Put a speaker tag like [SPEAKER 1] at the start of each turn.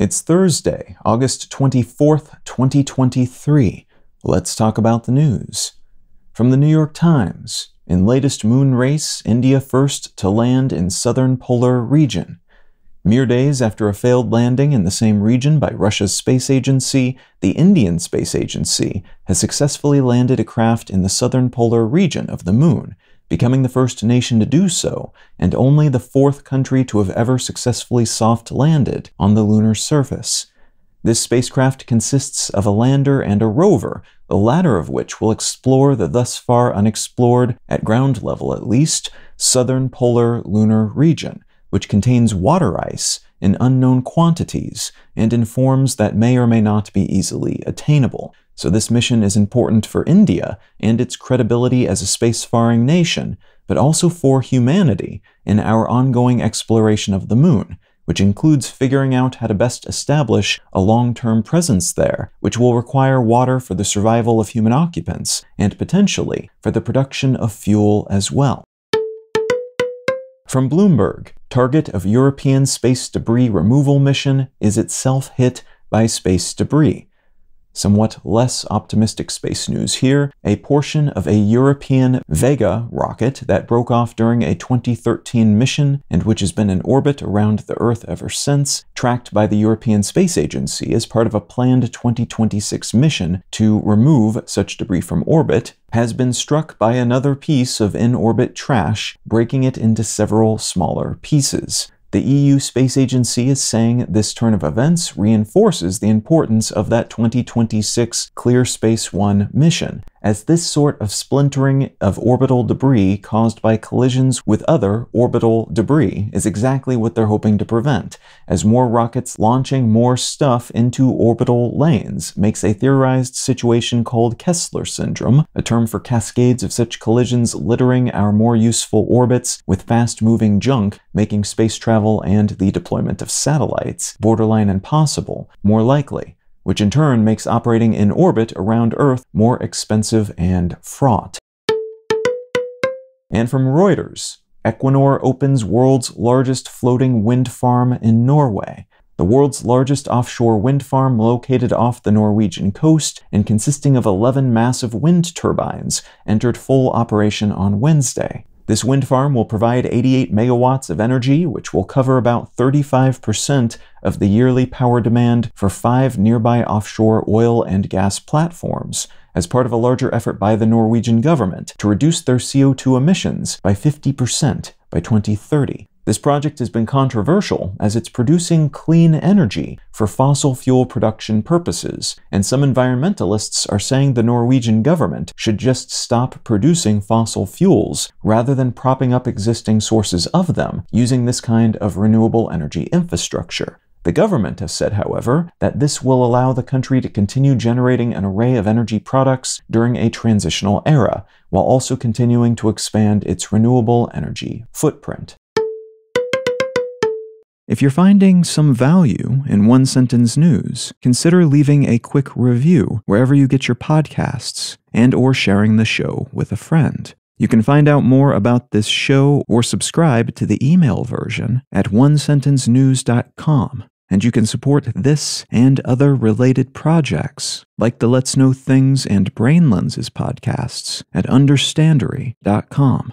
[SPEAKER 1] It's Thursday, August 24th, 2023. Let's talk about the news. From the New York Times, in latest moon race, India first to land in southern polar region. Mere days after a failed landing in the same region by Russia's space agency, the Indian Space Agency has successfully landed a craft in the southern polar region of the Moon, becoming the first nation to do so, and only the fourth country to have ever successfully soft landed on the lunar surface. This spacecraft consists of a lander and a rover, the latter of which will explore the thus far unexplored, at ground level at least, southern polar lunar region which contains water ice in unknown quantities and in forms that may or may not be easily attainable. So, this mission is important for India and its credibility as a spacefaring nation, but also for humanity in our ongoing exploration of the moon, which includes figuring out how to best establish a long term presence there, which will require water for the survival of human occupants, and potentially for the production of fuel as well. From Bloomberg, target of European space debris removal mission is itself hit by space debris. Somewhat less optimistic space news here. A portion of a European Vega rocket that broke off during a 2013 mission and which has been in orbit around the Earth ever since, tracked by the European Space Agency as part of a planned 2026 mission to remove such debris from orbit, has been struck by another piece of in orbit trash, breaking it into several smaller pieces. The EU Space Agency is saying this turn of events reinforces the importance of that 2026 Clear Space One mission, as this sort of splintering of orbital debris caused by collisions with other orbital debris is exactly what they're hoping to prevent, as more rockets launching more stuff into orbital lanes makes a theorized situation called Kessler syndrome, a term for cascades of such collisions littering our more useful orbits with fast moving junk, making space travel and the deployment of satellites borderline impossible, more likely which in turn makes operating in orbit around Earth more expensive and fraught. And from Reuters, Equinor opens world's largest floating wind farm in Norway. The world's largest offshore wind farm located off the Norwegian coast and consisting of 11 massive wind turbines entered full operation on Wednesday. This wind farm will provide 88 megawatts of energy, which will cover about 35% of the yearly power demand for five nearby offshore oil and gas platforms, as part of a larger effort by the Norwegian government to reduce their CO2 emissions by 50% by 2030. This project has been controversial as it's producing clean energy for fossil fuel production purposes, and some environmentalists are saying the Norwegian government should just stop producing fossil fuels rather than propping up existing sources of them using this kind of renewable energy infrastructure. The government has said, however, that this will allow the country to continue generating an array of energy products during a transitional era, while also continuing to expand its renewable energy footprint. If you're finding some value in one sentence news, consider leaving a quick review wherever you get your podcasts and or sharing the show with a friend. You can find out more about this show or subscribe to the email version at onesentencenews.com. And you can support this and other related projects, like the Let's Know Things and Brain Lenses podcasts, at understandery.com.